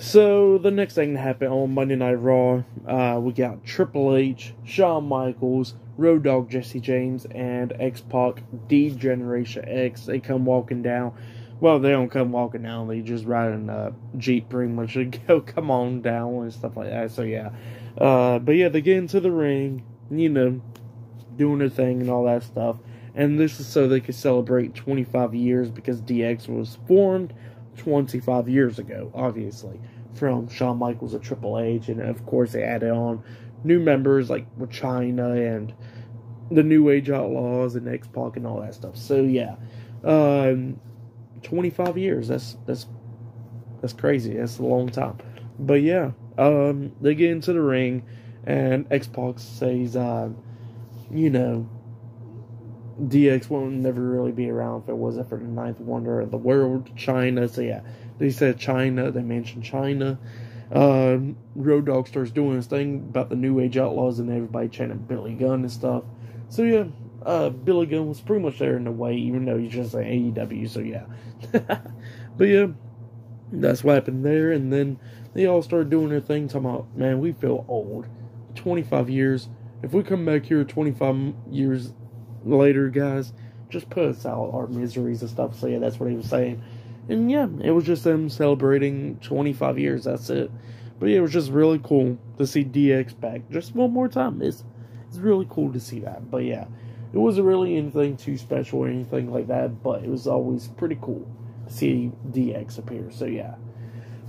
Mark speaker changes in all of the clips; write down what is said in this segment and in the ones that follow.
Speaker 1: So the next thing that happened on Monday Night Raw, uh, we got Triple H, Shawn Michaels, Road Dogg Jesse James, and X Pac D Generation X. They come walking down. Well, they don't come walking down. They just ride in a jeep, pretty much. They go come on down and stuff like that. So yeah, uh, but yeah, they get into the ring. You know, doing their thing and all that stuff. And this is so they could celebrate 25 years because DX was formed 25 years ago, obviously, from Shawn Michaels and Triple H. And of course, they added on new members like with Chyna and the New Age Outlaws and X Pac and all that stuff. So, yeah. Um, 25 years. That's, that's, that's crazy. That's a long time. But yeah, um, they get into the ring and X Pac says, uh, you know, DX won't never really be around if it wasn't for the ninth wonder of the world, Chyna. So yeah, they said Chyna. They mentioned Chyna. Um, Road Dogg starts doing his thing about the New Age Outlaws and everybody chanting Billy Gunn and stuff. So yeah, uh, Billy Gunn was pretty much there in the way, even though he's just an AEW. So yeah, but yeah, that's what happened there. And then they all started doing their thing, talking about, man, we feel old. 25 years. If we come back here 25 years later, guys, just put us out our miseries and stuff. So yeah, that's what he was saying. And yeah, it was just them celebrating 25 years. That's it. But yeah, it was just really cool to see DX back just one more time. It's it's really cool to see that. But yeah, it wasn't really anything too special or anything like that. But it was always pretty cool to see DX appear. So yeah.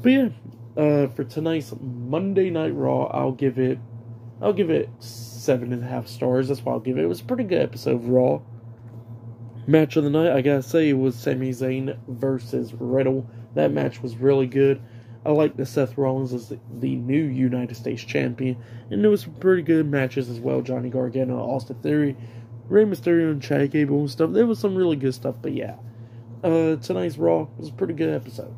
Speaker 1: But yeah, uh, for tonight's Monday Night Raw, I'll give it I'll give it seven and a half stars. That's what I'll give it. It was a pretty good episode overall. Match of the night, I gotta say, it was Sami Zayn versus Riddle. That match was really good. I like that Seth Rollins is the, new United States champion, and there was some pretty good matches as well. Johnny Gargano, Austin Theory, Rey Mysterio, and Chad Gable and stuff. There was some really good stuff, but yeah, uh, tonight's Raw was a pretty good episode.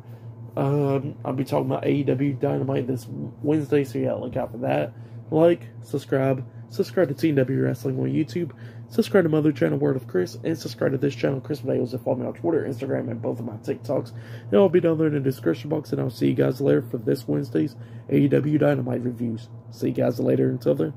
Speaker 1: Um, I'll be talking about AEW Dynamite this Wednesday, so yeah, look out for that. Like, subscribe, subscribe to TNW Wrestling on YouTube, subscribe to my other channel, World of Chris, and subscribe to this channel, Chris Videos, and follow me on Twitter, Instagram, and both of my TikToks. And I'll be down there in the description box, and I'll see you guys later for this Wednesday's AEW Dynamite reviews. See you guys later until then.